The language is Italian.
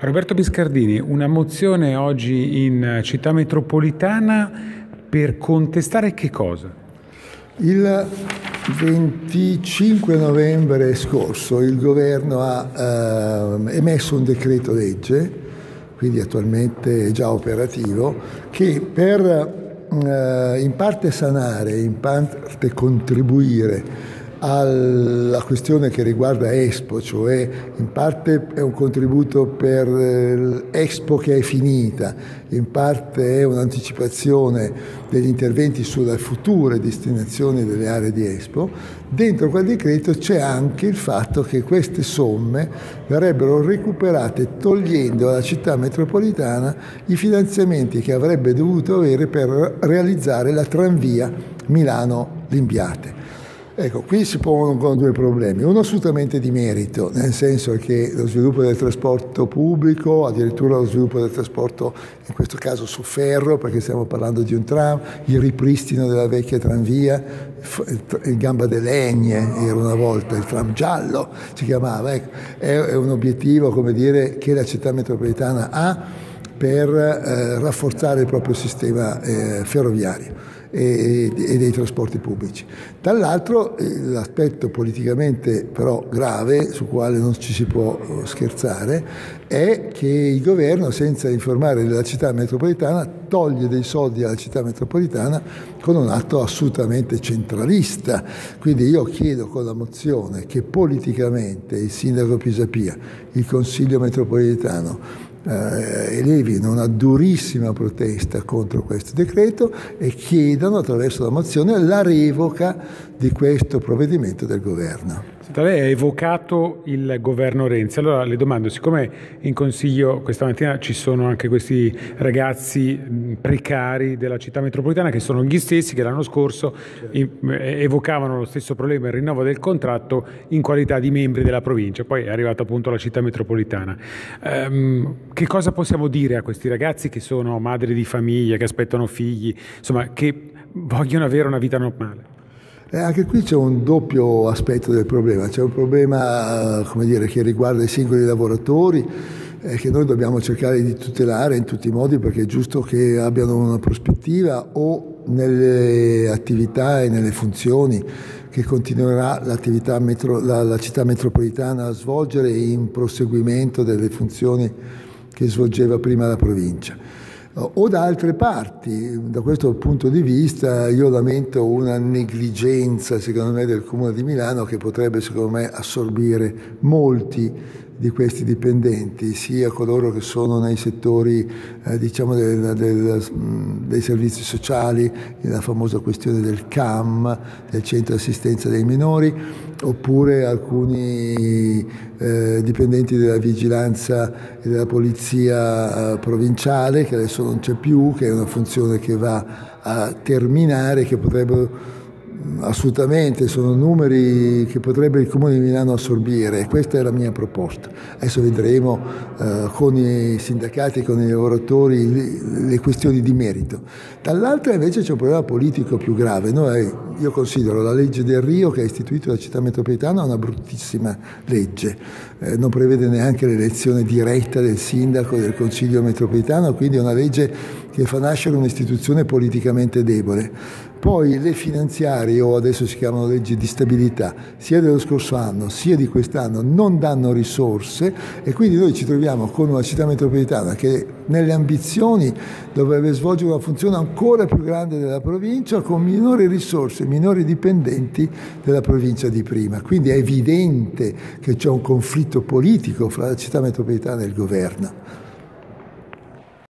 Roberto Biscardini, una mozione oggi in città metropolitana per contestare che cosa? Il 25 novembre scorso il governo ha eh, emesso un decreto legge, quindi attualmente è già operativo, che per eh, in parte sanare, in parte contribuire alla questione che riguarda Expo, cioè in parte è un contributo per eh, Expo che è finita, in parte è un'anticipazione degli interventi sulle future destinazioni delle aree di Expo, dentro quel decreto c'è anche il fatto che queste somme verrebbero recuperate togliendo alla città metropolitana i finanziamenti che avrebbe dovuto avere per realizzare la tranvia Milano-Limbiate. Ecco, qui si pongono due problemi, uno assolutamente di merito, nel senso che lo sviluppo del trasporto pubblico, addirittura lo sviluppo del trasporto in questo caso su ferro, perché stiamo parlando di un tram, il ripristino della vecchia tranvia, il gamba de legne era una volta, il tram giallo si chiamava, ecco, è, un obiettivo come dire, che la città metropolitana ha per eh, rafforzare il proprio sistema eh, ferroviario e, e dei trasporti pubblici. Dall'altro eh, l'aspetto politicamente però grave, su quale non ci si può eh, scherzare, è che il governo, senza informare la città metropolitana, toglie dei soldi alla città metropolitana con un atto assolutamente centralista. Quindi io chiedo con la mozione che politicamente il sindaco Pisapia, il Consiglio metropolitano, eh, elevino una durissima protesta contro questo decreto e chiedano attraverso la mozione la revoca di questo provvedimento del governo. Lei ha evocato il governo Renzi, allora le domando, siccome in consiglio questa mattina ci sono anche questi ragazzi precari della città metropolitana che sono gli stessi che l'anno scorso evocavano lo stesso problema, il rinnovo del contratto in qualità di membri della provincia, poi è arrivata appunto la città metropolitana. Um, che cosa possiamo dire a questi ragazzi che sono madri di famiglia, che aspettano figli, insomma che vogliono avere una vita normale? Eh, anche qui c'è un doppio aspetto del problema, c'è un problema dire, che riguarda i singoli lavoratori eh, che noi dobbiamo cercare di tutelare in tutti i modi perché è giusto che abbiano una prospettiva o nelle attività e nelle funzioni che continuerà metro, la, la città metropolitana a svolgere in proseguimento delle funzioni che svolgeva prima la provincia o da altre parti. Da questo punto di vista io lamento una negligenza, secondo me, del Comune di Milano che potrebbe, secondo me, assorbire molti di questi dipendenti, sia coloro che sono nei settori eh, diciamo del, del, dei servizi sociali, la famosa questione del CAM, del centro di assistenza dei minori, oppure alcuni eh, dipendenti della vigilanza e della polizia eh, provinciale, che adesso non c'è più, che è una funzione che va a terminare, che potrebbero assolutamente, sono numeri che potrebbe il Comune di Milano assorbire questa è la mia proposta. Adesso vedremo eh, con i sindacati con i lavoratori le, le, questioni di merito. Dall'altra invece c'è un problema politico più grave. Noi, io considero la legge del Rio che ha istituito la città metropolitana una bruttissima legge, eh, non prevede neanche l'elezione diretta del sindaco del Consiglio metropolitano, quindi è una legge che fa nascere un'istituzione politicamente debole. Poi le finanziarie, o adesso si chiamano leggi di stabilità, sia dello scorso anno sia di quest'anno, non danno risorse e quindi noi ci troviamo con una città metropolitana che nelle ambizioni dovrebbe svolgere una funzione ancora più grande della provincia con minori risorse, minori dipendenti della provincia di prima. Quindi è evidente che c'è un conflitto politico fra la città metropolitana e il governo.